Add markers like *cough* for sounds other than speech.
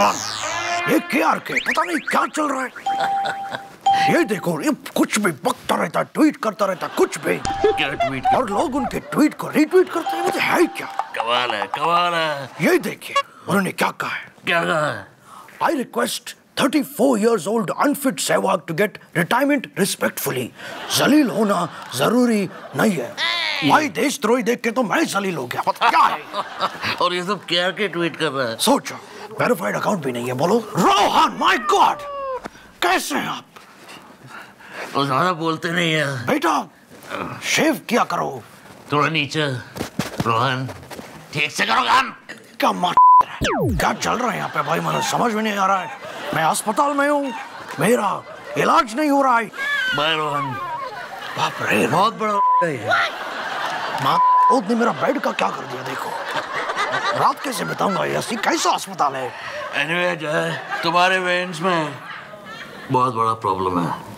के आर के पता नहीं क्या चल रहा है। ये देखो ये कुछ भी बकता रहता ट्वीट करता रहता कुछ भी। क्या ट्वीट और लोग उनके ट्वीट को रीट्वीट करते हैं मुझे है क्या? कमाल है कमाल है। ये देखिए उन्होंने क्या कहा है? क्या कहा है? I request 34 years old unfit Sehwag to get retirement respectfully. जलील होना ज़रूरी नहीं है। भाई देशद्रोही देख के तो मैं जलील हो गया पता क्या है? *laughs* और ये सब क्या के ट्वीट कर रहा है? सोचो। वेरीफाइड अकाउंट भी नहीं है बोलो। रोहन माय गॉड कैसे हैं आप? वो ज़्यादा बोलते नहीं है। बेटा शेव किया करो। थोड़ा नीचे। रोहन ठीक से करो काम। क्या मार क्या चल रहा है यहाँ पे? भाई मुझे समझ में नहीं आ रहा है। मैं अस्पताल में हूँ। मेरा इलाज नहीं हो रहा है। बाय रोहन। बाप रे बहुत बड़ा है। माँ ने मेरा बेड का क्या कर दिया देखो। रात कैसे बताऊँगा ऐसी कैसा अस्पताल है? एनीवे anyway, जो है तुम्हारे वेन्स में बहुत बड़ा प्रॉब्लम है।